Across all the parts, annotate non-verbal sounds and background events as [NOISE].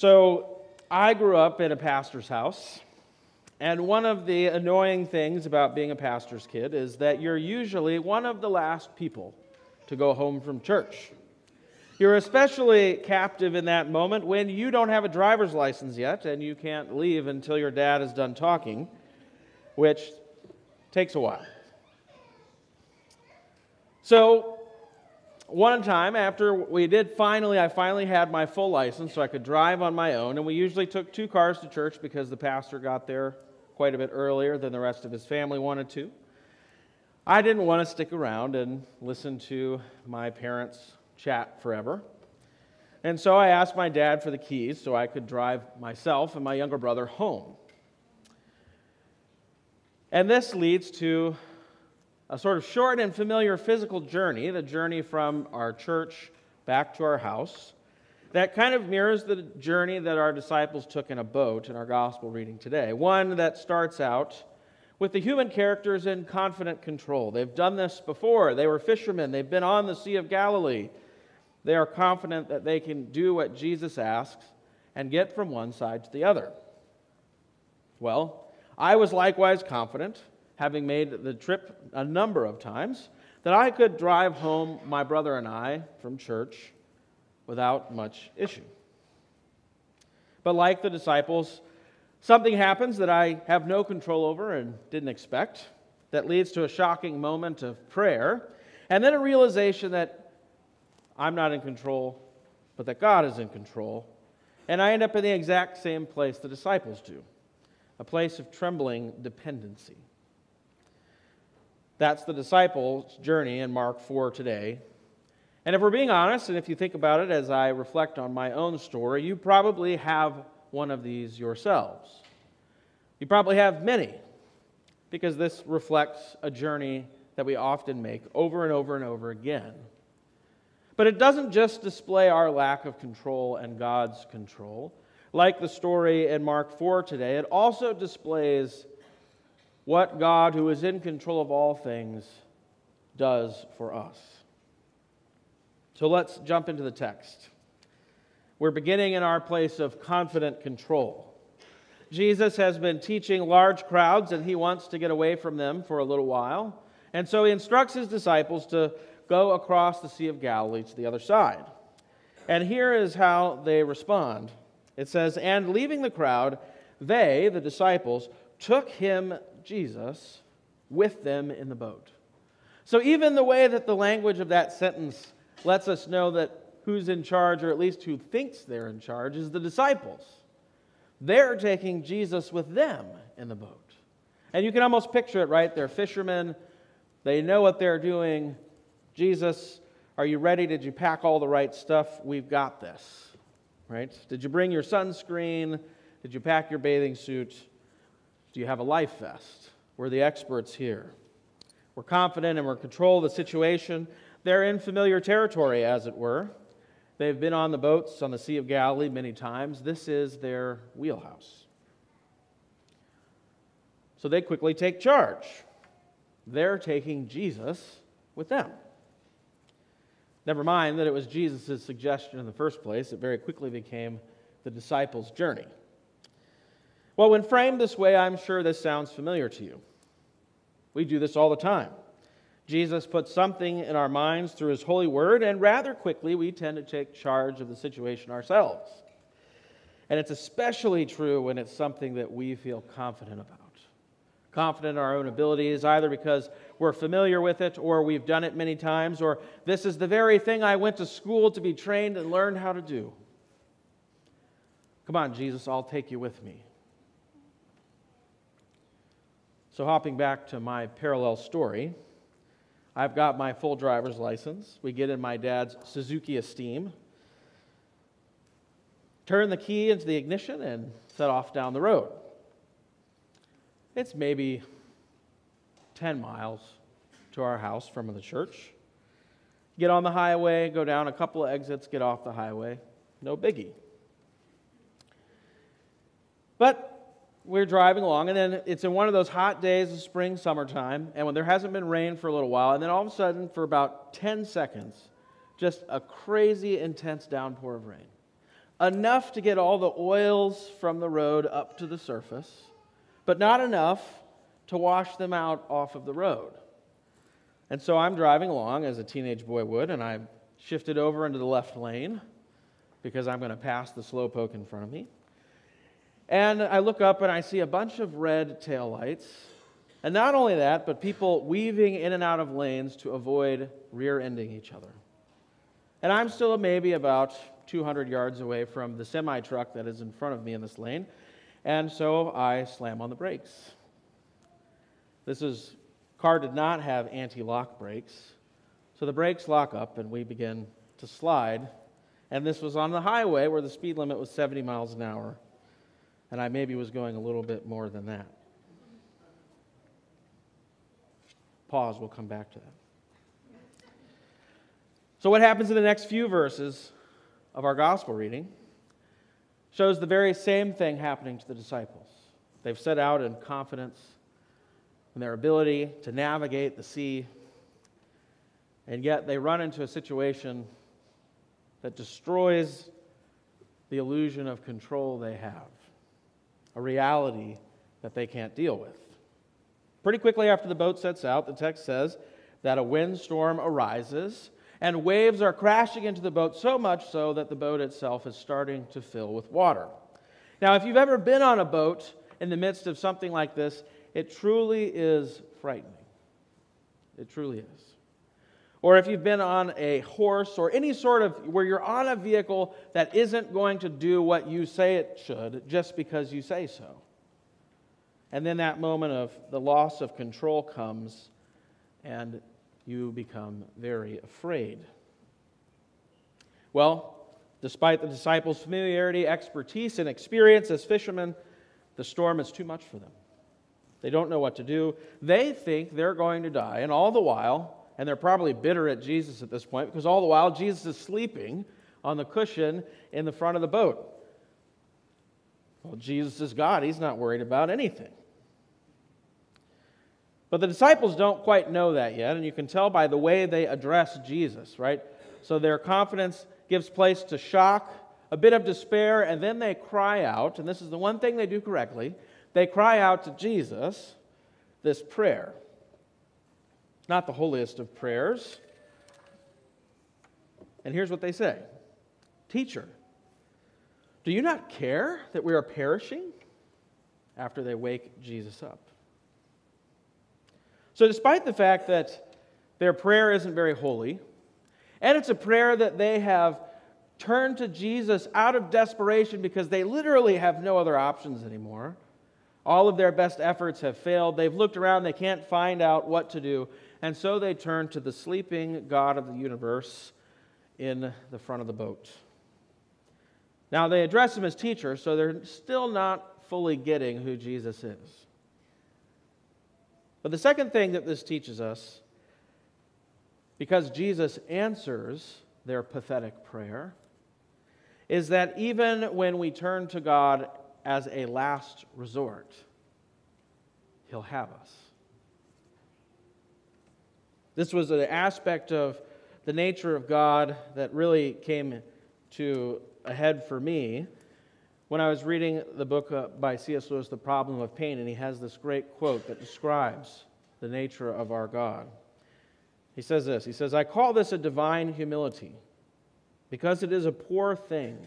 So, I grew up in a pastor's house, and one of the annoying things about being a pastor's kid is that you're usually one of the last people to go home from church. You're especially captive in that moment when you don't have a driver's license yet and you can't leave until your dad is done talking, which takes a while. So, one time after we did finally, I finally had my full license so I could drive on my own, and we usually took two cars to church because the pastor got there quite a bit earlier than the rest of his family wanted to. I didn't want to stick around and listen to my parents chat forever. And so I asked my dad for the keys so I could drive myself and my younger brother home. And this leads to a sort of short and familiar physical journey, the journey from our church back to our house, that kind of mirrors the journey that our disciples took in a boat in our gospel reading today. One that starts out with the human characters in confident control. They've done this before. They were fishermen, they've been on the Sea of Galilee. They are confident that they can do what Jesus asks and get from one side to the other. Well, I was likewise confident having made the trip a number of times, that I could drive home my brother and I from church without much issue. But like the disciples, something happens that I have no control over and didn't expect that leads to a shocking moment of prayer and then a realization that I'm not in control, but that God is in control. And I end up in the exact same place the disciples do a place of trembling dependency. That's the disciples' journey in Mark 4 today. And if we're being honest, and if you think about it as I reflect on my own story, you probably have one of these yourselves. You probably have many, because this reflects a journey that we often make over and over and over again. But it doesn't just display our lack of control and God's control. Like the story in Mark 4 today, it also displays what God, who is in control of all things, does for us. So let's jump into the text. We're beginning in our place of confident control. Jesus has been teaching large crowds and he wants to get away from them for a little while. And so he instructs his disciples to go across the Sea of Galilee to the other side. And here is how they respond it says, And leaving the crowd, they, the disciples, took him Jesus with them in the boat. So, even the way that the language of that sentence lets us know that who's in charge, or at least who thinks they're in charge, is the disciples. They're taking Jesus with them in the boat. And you can almost picture it, right? They're fishermen, they know what they're doing. Jesus, are you ready? Did you pack all the right stuff? We've got this, right? Did you bring your sunscreen? Did you pack your bathing suit? Do you have a life vest? We're the experts here. We're confident and we're in control of the situation. They're in familiar territory, as it were. They've been on the boats on the Sea of Galilee many times. This is their wheelhouse. So they quickly take charge. They're taking Jesus with them. Never mind that it was Jesus' suggestion in the first place, it very quickly became the disciples' journey. Well, when framed this way, I'm sure this sounds familiar to you. We do this all the time. Jesus puts something in our minds through his holy word, and rather quickly we tend to take charge of the situation ourselves. And it's especially true when it's something that we feel confident about. Confident in our own abilities, either because we're familiar with it or we've done it many times, or this is the very thing I went to school to be trained and learn how to do. Come on, Jesus, I'll take you with me. So, hopping back to my parallel story, I've got my full driver's license. We get in my dad's Suzuki Esteem, turn the key into the ignition, and set off down the road. It's maybe 10 miles to our house from the church. Get on the highway, go down a couple of exits, get off the highway. No biggie. But we're driving along, and then it's in one of those hot days of spring, summertime, and when there hasn't been rain for a little while, and then all of a sudden, for about 10 seconds, just a crazy, intense downpour of rain. enough to get all the oils from the road up to the surface, but not enough to wash them out off of the road. And so I'm driving along as a teenage boy would, and I shifted over into the left lane because I'm going to pass the slowpoke in front of me. And I look up and I see a bunch of red taillights. And not only that, but people weaving in and out of lanes to avoid rear ending each other. And I'm still maybe about 200 yards away from the semi truck that is in front of me in this lane. And so I slam on the brakes. This is, car did not have anti lock brakes. So the brakes lock up and we begin to slide. And this was on the highway where the speed limit was 70 miles an hour. And I maybe was going a little bit more than that. Pause, we'll come back to that. So, what happens in the next few verses of our gospel reading shows the very same thing happening to the disciples. They've set out in confidence in their ability to navigate the sea, and yet they run into a situation that destroys the illusion of control they have, a reality that they can't deal with. Pretty quickly after the boat sets out, the text says that a windstorm arises and waves are crashing into the boat so much so that the boat itself is starting to fill with water. Now, if you've ever been on a boat in the midst of something like this, it truly is frightening. It truly is. Or if you've been on a horse or any sort of where you're on a vehicle that isn't going to do what you say it should just because you say so. And then that moment of the loss of control comes and you become very afraid. Well, despite the disciples' familiarity, expertise, and experience as fishermen, the storm is too much for them. They don't know what to do. They think they're going to die, and all the while, and they're probably bitter at Jesus at this point because all the while Jesus is sleeping on the cushion in the front of the boat. Well, Jesus is God, He's not worried about anything. But the disciples don't quite know that yet, and you can tell by the way they address Jesus, right? So their confidence gives place to shock, a bit of despair, and then they cry out, and this is the one thing they do correctly they cry out to Jesus this prayer. Not the holiest of prayers. And here's what they say Teacher, do you not care that we are perishing? After they wake Jesus up. So, despite the fact that their prayer isn't very holy, and it's a prayer that they have turned to Jesus out of desperation because they literally have no other options anymore. All of their best efforts have failed. They've looked around, they can't find out what to do. And so they turn to the sleeping God of the universe in the front of the boat. Now, they address him as teacher, so they're still not fully getting who Jesus is. But the second thing that this teaches us, because Jesus answers their pathetic prayer, is that even when we turn to God as a last resort, He'll have us. This was an aspect of the nature of God that really came to a head for me when I was reading the book uh, by C.S. Lewis, The Problem of Pain, and he has this great quote that describes the nature of our God. He says this He says, I call this a divine humility because it is a poor thing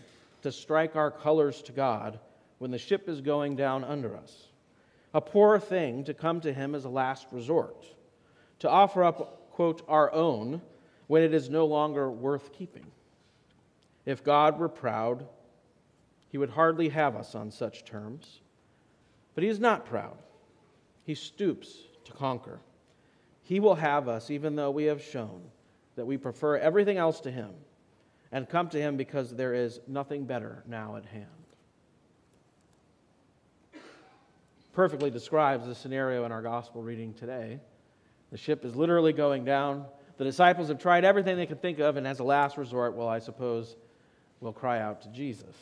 to strike our colors to God when the ship is going down under us. A poor thing to come to Him as a last resort, to offer up, quote, our own when it is no longer worth keeping. If God were proud, he would hardly have us on such terms. But he is not proud. He stoops to conquer. He will have us even though we have shown that we prefer everything else to him and come to him because there is nothing better now at hand. Perfectly describes the scenario in our gospel reading today. The ship is literally going down. The disciples have tried everything they could think of, and as a last resort, well, I suppose we'll cry out to Jesus.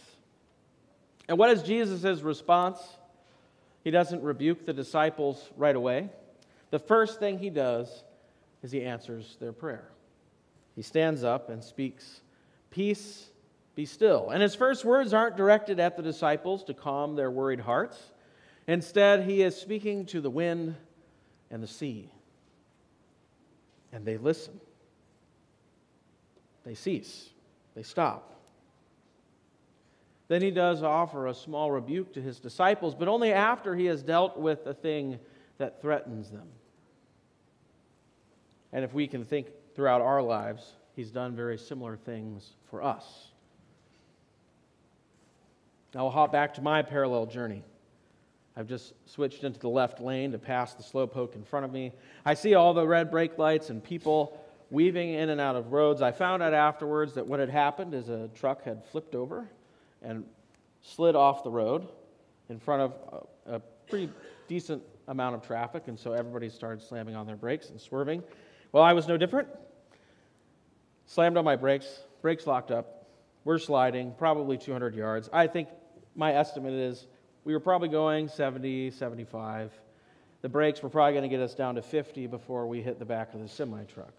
And what is Jesus' response? He doesn't rebuke the disciples right away. The first thing he does is he answers their prayer. He stands up and speaks, Peace Be still. And his first words aren't directed at the disciples to calm their worried hearts. Instead, he is speaking to the wind and the sea. And they listen. They cease. They stop. Then he does offer a small rebuke to his disciples, but only after he has dealt with the thing that threatens them. And if we can think throughout our lives, he's done very similar things for us. Now I'll hop back to my parallel journey. I've just switched into the left lane to pass the slowpoke in front of me. I see all the red brake lights and people weaving in and out of roads. I found out afterwards that what had happened is a truck had flipped over and slid off the road in front of a, a pretty decent amount of traffic, and so everybody started slamming on their brakes and swerving. Well, I was no different. Slammed on my brakes, brakes locked up. We're sliding, probably 200 yards. I think my estimate is we were probably going 70, 75. The brakes were probably going to get us down to 50 before we hit the back of the semi truck.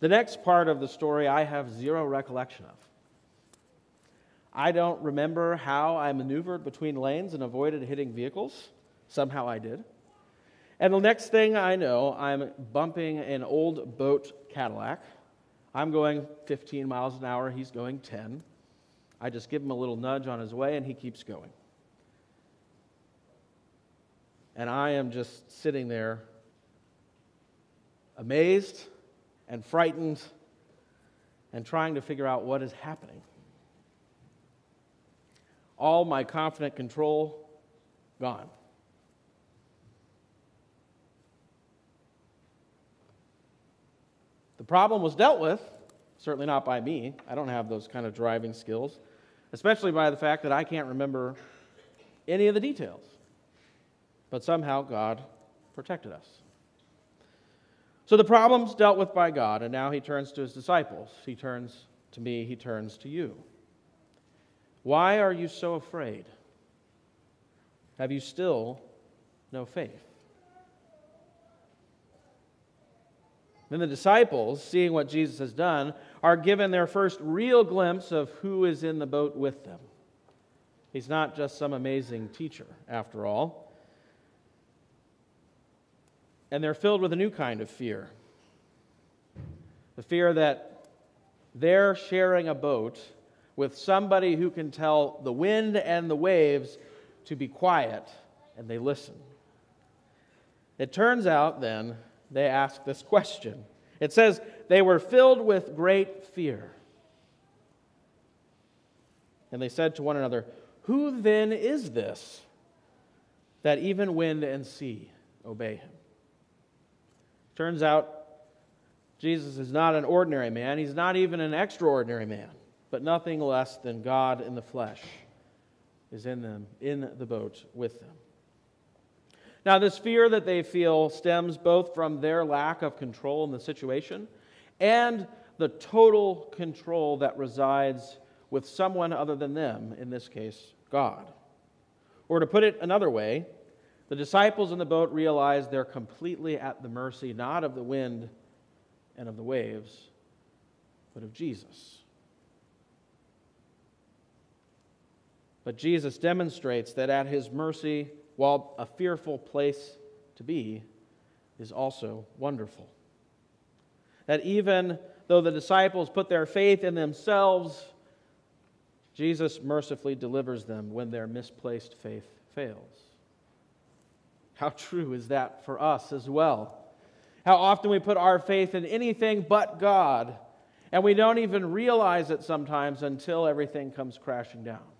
The next part of the story I have zero recollection of. I don't remember how I maneuvered between lanes and avoided hitting vehicles. Somehow I did. And the next thing I know, I'm bumping an old boat Cadillac. I'm going 15 miles an hour, he's going 10. I just give him a little nudge on his way, and he keeps going. And I am just sitting there, amazed and frightened and trying to figure out what is happening. All my confident control gone. The problem was dealt with, certainly not by me. I don't have those kind of driving skills, especially by the fact that I can't remember any of the details. But somehow God protected us. So the problem's dealt with by God, and now he turns to his disciples. He turns to me, he turns to you. Why are you so afraid? Have you still no faith? Then the disciples, seeing what Jesus has done, are given their first real glimpse of who is in the boat with them. He's not just some amazing teacher, after all and they're filled with a new kind of fear the fear that they're sharing a boat with somebody who can tell the wind and the waves to be quiet, and they listen. It turns out then they ask this question. It says, They were filled with great fear. And they said to one another, Who then is this that even wind and sea obey him? Turns out Jesus is not an ordinary man, he's not even an extraordinary man, but nothing less than God in the flesh is in them, in the boat with them. Now, this fear that they feel stems both from their lack of control in the situation and the total control that resides with someone other than them, in this case, God. Or to put it another way, the disciples in the boat realize they're completely at the mercy not of the wind and of the waves, but of Jesus. But Jesus demonstrates that at his mercy, while a fearful place to be, is also wonderful. That even though the disciples put their faith in themselves, Jesus mercifully delivers them when their misplaced faith fails. How true is that for us as well? How often we put our faith in anything but God, and we don't even realize it sometimes until everything comes crashing down.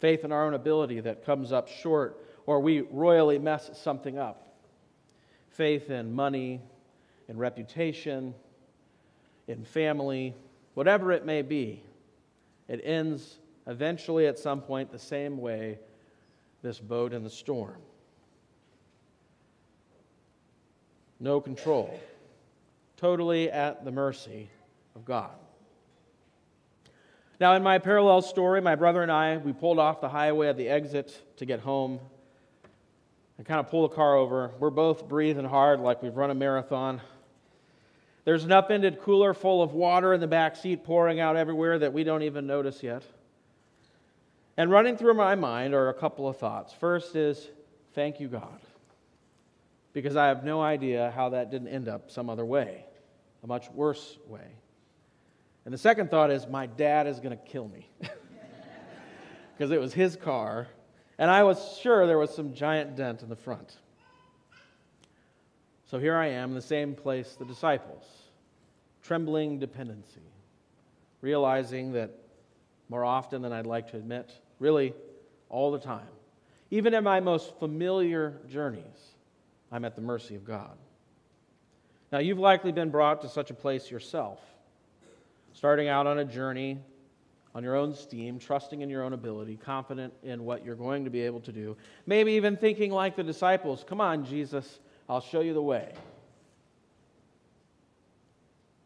Faith in our own ability that comes up short, or we royally mess something up. Faith in money, in reputation, in family, whatever it may be. It ends eventually at some point the same way this boat in the storm. no control, totally at the mercy of God. Now, in my parallel story, my brother and I, we pulled off the highway at the exit to get home and kind of pull the car over. We're both breathing hard like we've run a marathon. There's an upended cooler full of water in the back seat pouring out everywhere that we don't even notice yet. And running through my mind are a couple of thoughts. First is, thank you, God, because I have no idea how that didn't end up some other way, a much worse way. And the second thought is, my dad is going to kill me [LAUGHS] because it was his car, and I was sure there was some giant dent in the front. So here I am in the same place the disciples, trembling dependency, realizing that more often than I'd like to admit, really all the time, even in my most familiar journeys, I'm at the mercy of God. Now, you've likely been brought to such a place yourself, starting out on a journey on your own steam, trusting in your own ability, confident in what you're going to be able to do, maybe even thinking like the disciples, Come on, Jesus I'll show you the way.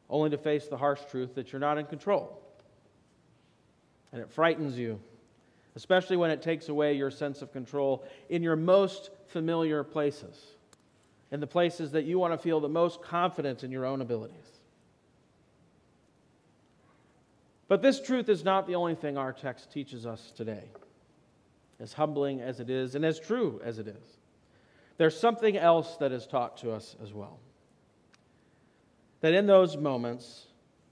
Only to face the harsh truth that you're not in control. And it frightens you, especially when it takes away your sense of control in your most familiar places, in the places that you want to feel the most confident in your own abilities. But this truth is not the only thing our text teaches us today, as humbling as it is and as true as it is there's something else that is taught to us as well. That in those moments,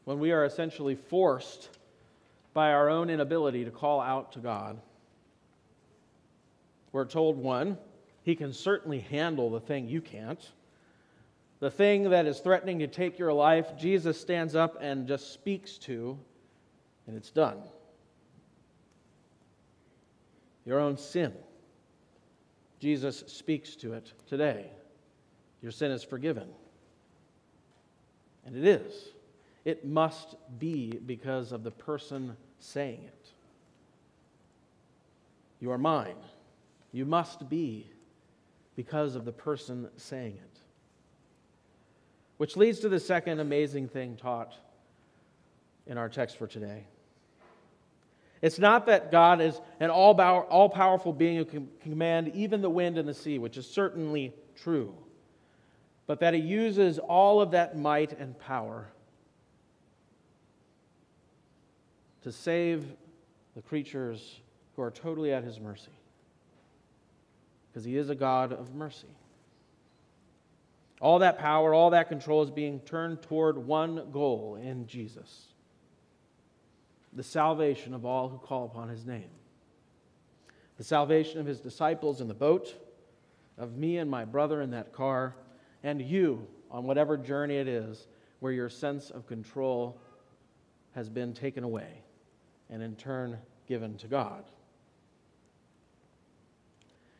when we are essentially forced by our own inability to call out to God, we're told one, He can certainly handle the thing you can't. The thing that is threatening to take your life, Jesus stands up and just speaks to, and it's done. Your own sin Jesus speaks to it today. Your sin is forgiven. And it is. It must be because of the person saying it. You are mine. You must be because of the person saying it. Which leads to the second amazing thing taught in our text for today. It's not that God is an all powerful being who can command even the wind and the sea, which is certainly true, but that He uses all of that might and power to save the creatures who are totally at His mercy. Because He is a God of mercy. All that power, all that control is being turned toward one goal in Jesus the salvation of all who call upon his name. The salvation of his disciples in the boat, of me and my brother in that car, and you on whatever journey it is where your sense of control has been taken away and in turn given to God.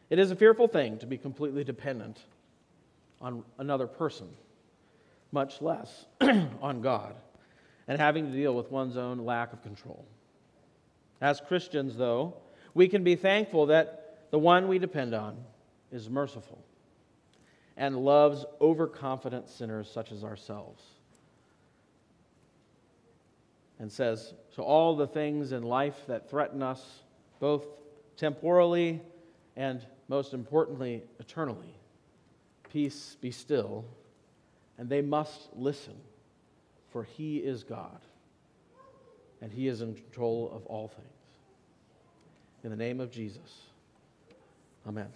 It is a fearful thing to be completely dependent on another person, much less [CLEARS THROAT] on God and having to deal with one's own lack of control. As Christians, though, we can be thankful that the one we depend on is merciful and loves overconfident sinners such as ourselves. And says, So, all the things in life that threaten us, both temporally and most importantly, eternally, peace be still, and they must listen for he is God, and he is in control of all things. In the name of Jesus, amen.